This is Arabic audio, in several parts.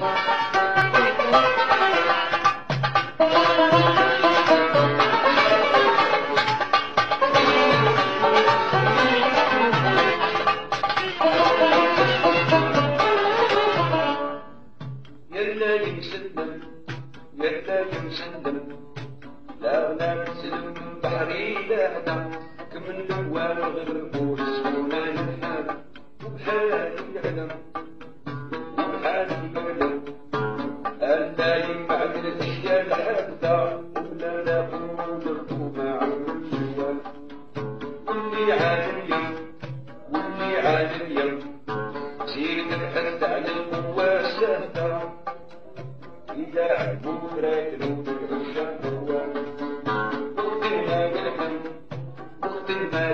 Thank you. واللي عالم واللي عالم زيد الحد على القوة سهلة إذا عبود راكلوا بالعشاق هو وقت ما يلحم وقت ما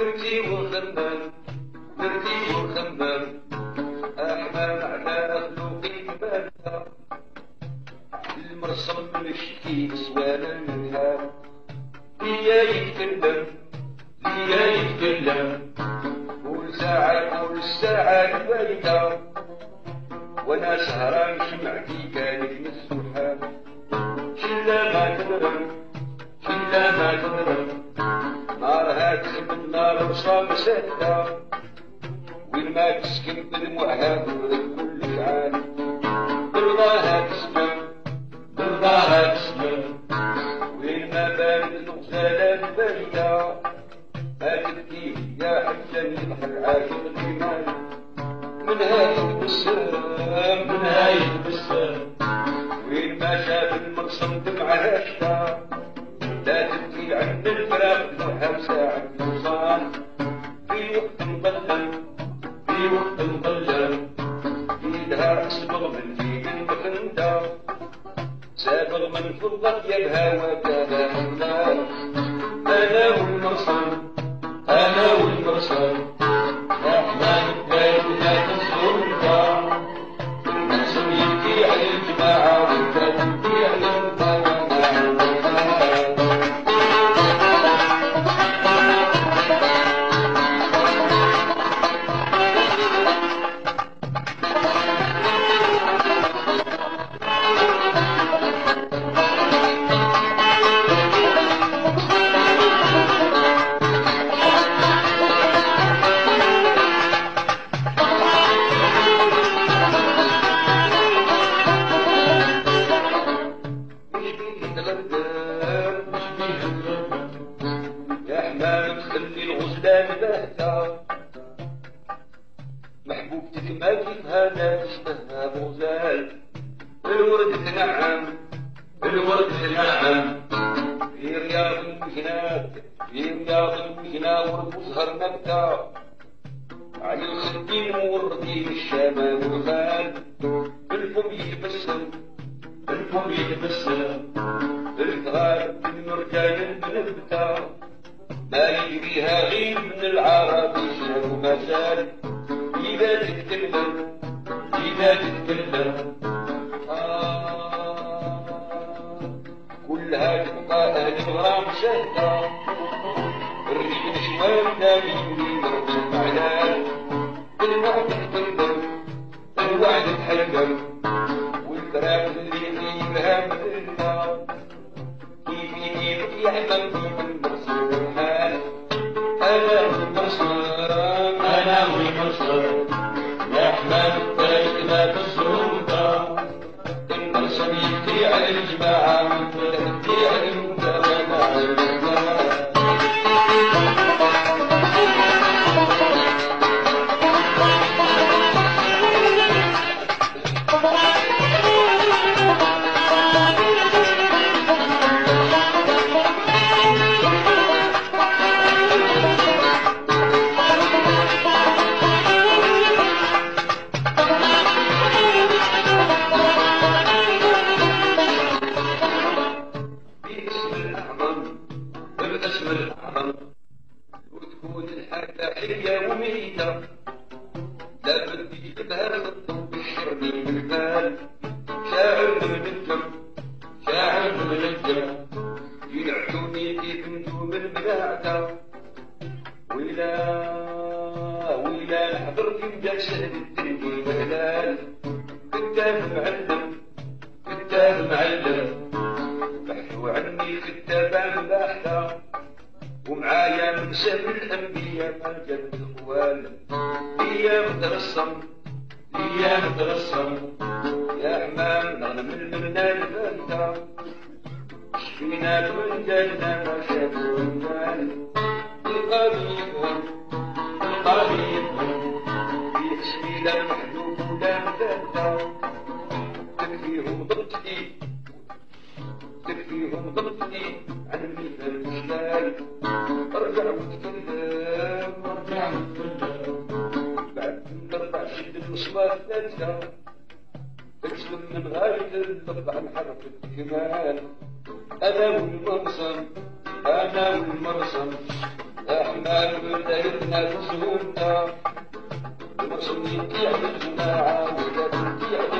نرتي وخمم نرتي وخمم أحمام على خلوقي بالها المرسم مشكي سوانا منها ليا يتكلم ليا يتكلم. كل ساعة كل ساعة بايتة وأنا سهران شمعتي كانت مسوحة شلا ما تضرب شلا ما تضرب نار وصام سهلة وين ما تسكن بالمعهد كل شعال برضاها تسكن برضاها تسكن وين ما بان الغزالة باردة ما تبكي يا حسن يضحك عاشق الجمال من هاي البسام من هاي البسام وين ما شاف المقصم دمعة شتا ساعة الوصال في وقت مظلم في وقت مظلم ايدها أصبغ من ايد المخندة سابغ من فضة يدها وكذا أنا والمرسل أنا والمرسل. رحمن الغردان يا حمام خلي الغزلان باهتة محبوبتك ما كيفها لا تشبهها بغزال الورد تنعم الورد تنعم في رياض المكنات في رياض المكنا ورد وزهر نبتة على الخدين موردين الشامة والخال الفم يتبسم الفم يتبسم الثغار المرجان بنبتة ما يجريها غير من العرب يشرب مسال إذا تتكلم إذا تتكلم آه. كلها تبقى أهل الغرام شهدة الرجل شوال دايم يضرب على الوعد تتكلم الوعد تحلم وميتة لا بدي الشرني بالبال شاعر من شاعر من يلعبوني كيف نجوم البلادة ولا ولا في مجال شهد الدنيا مهلال كتاب معلم كتاب معلم. بحثوا عني كتاب مباحثة ومعايا من شهر الأنبياء جد. الإخوان ليا مترسم ليا مترسم يا حمام نغنم المنى الفاتة شفينا من جنة ما شافوا المال القبيل القبيل في اسمي لا محلوب ولا مفاتة تكفيهم ضبطي تكفيهم ضبطي عن مثل المشكال الثالثة تسلم من غاية الضبع الحرف الكمال أنا والمرسم أنا والمرسم أحمال بدايتنا تسهمتا المرسم يطيع بالجماعة ولا بالجماعة